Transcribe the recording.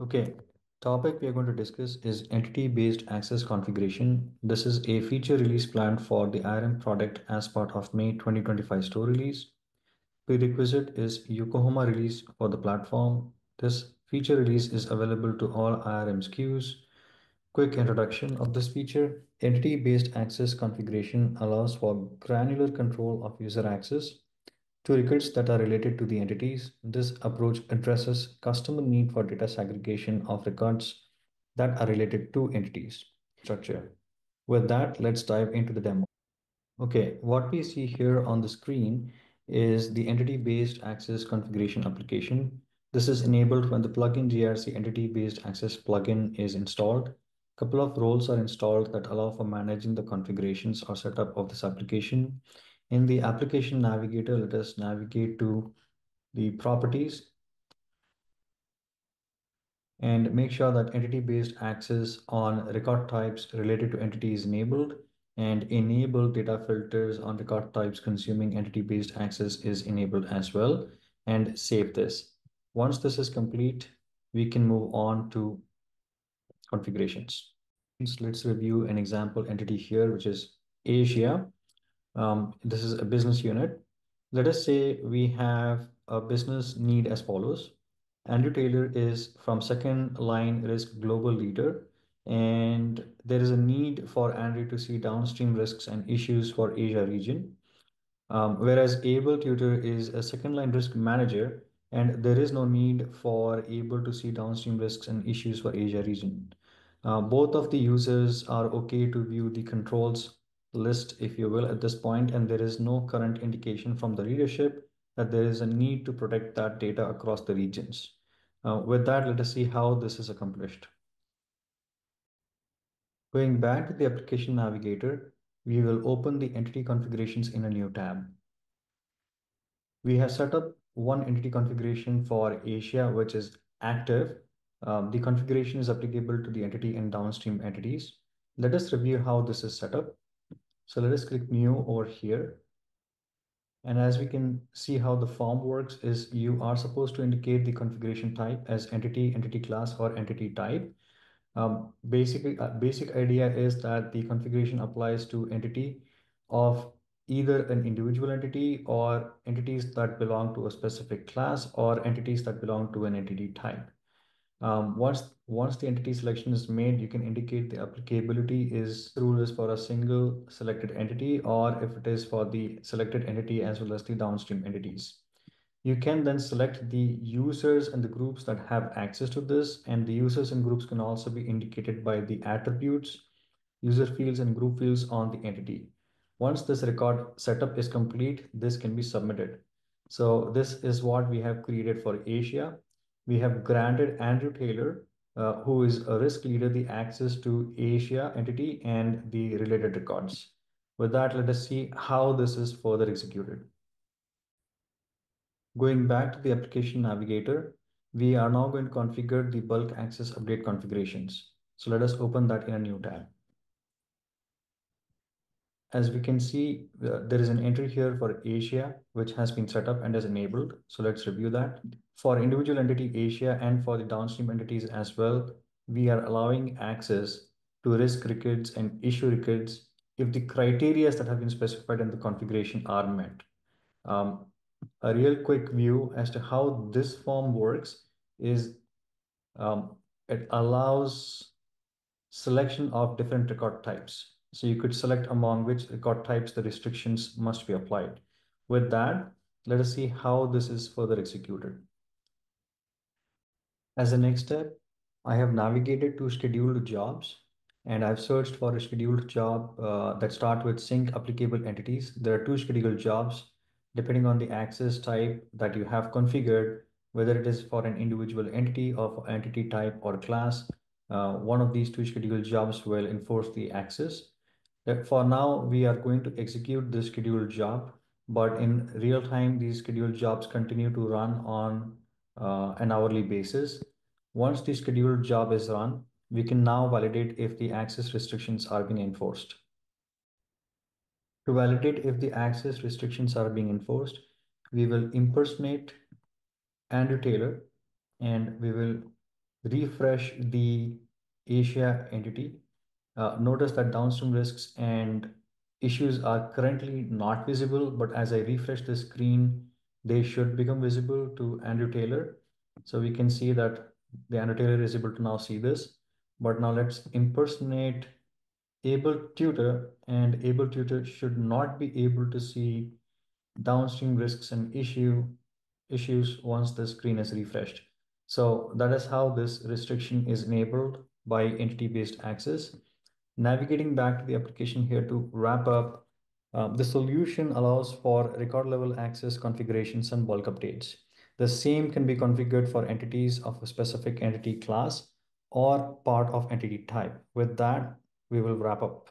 Okay, topic we are going to discuss is entity-based access configuration. This is a feature release planned for the IRM product as part of May 2025 store release. Prerequisite is Yokohama release for the platform. This feature release is available to all IRM SKUs. Quick introduction of this feature. Entity-based access configuration allows for granular control of user access to records that are related to the entities. This approach addresses customer need for data segregation of records that are related to entities structure. With that, let's dive into the demo. Okay, what we see here on the screen is the entity-based access configuration application. This is enabled when the plugin GRC entity-based access plugin is installed. A couple of roles are installed that allow for managing the configurations or setup of this application. In the application navigator, let us navigate to the properties and make sure that entity-based access on record types related to entity is enabled and enable data filters on record types consuming entity-based access is enabled as well and save this. Once this is complete, we can move on to configurations. Let's review an example entity here, which is Asia. Um, this is a business unit. Let us say we have a business need as follows. Andrew Taylor is from second line risk global leader, and there is a need for Andrew to see downstream risks and issues for Asia region. Um, whereas Abel Tuter is a second line risk manager, and there is no need for Abel to see downstream risks and issues for Asia region. Uh, both of the users are okay to view the controls list, if you will, at this point, and there is no current indication from the leadership that there is a need to protect that data across the regions. Uh, with that, let us see how this is accomplished. Going back to the application navigator, we will open the entity configurations in a new tab. We have set up one entity configuration for Asia, which is active. Um, the configuration is applicable to the entity and downstream entities. Let us review how this is set up. So let us click new over here. And as we can see how the form works is you are supposed to indicate the configuration type as entity, entity class, or entity type. Um, basically, uh, basic idea is that the configuration applies to entity of either an individual entity or entities that belong to a specific class or entities that belong to an entity type. Um, once, once the entity selection is made, you can indicate the applicability is rule is for a single selected entity or if it is for the selected entity as well as the downstream entities. You can then select the users and the groups that have access to this and the users and groups can also be indicated by the attributes, user fields and group fields on the entity. Once this record setup is complete, this can be submitted. So this is what we have created for Asia we have granted Andrew Taylor, uh, who is a risk leader, the access to Asia entity and the related records. With that, let us see how this is further executed. Going back to the application navigator, we are now going to configure the bulk access update configurations. So let us open that in a new tab. As we can see, there is an entry here for Asia, which has been set up and is enabled. So let's review that. For individual entity Asia and for the downstream entities as well, we are allowing access to risk records and issue records if the criteria that have been specified in the configuration are met. Um, a real quick view as to how this form works is um, it allows selection of different record types. So you could select among which record types the restrictions must be applied. With that, let us see how this is further executed. As a next step, I have navigated to scheduled jobs and I've searched for a scheduled job uh, that start with sync applicable entities. There are two scheduled jobs depending on the access type that you have configured, whether it is for an individual entity or entity type or class. Uh, one of these two scheduled jobs will enforce the access for now, we are going to execute the scheduled job, but in real time, these scheduled jobs continue to run on uh, an hourly basis. Once the scheduled job is run, we can now validate if the access restrictions are being enforced. To validate if the access restrictions are being enforced, we will impersonate Andrew Taylor and we will refresh the Asia entity, Uh, notice that downstream risks and issues are currently not visible, but as I refresh the screen, they should become visible to Andrew Taylor. So we can see that the Andrew Taylor is able to now see this. But now let's impersonate Abel Tuter and Abel Tuter should not be able to see downstream risks and issue issues once the screen is refreshed. So that is how this restriction is enabled by entity-based access. Navigating back to the application here to wrap up, um, the solution allows for record level access configurations and bulk updates. The same can be configured for entities of a specific entity class or part of entity type. With that, we will wrap up.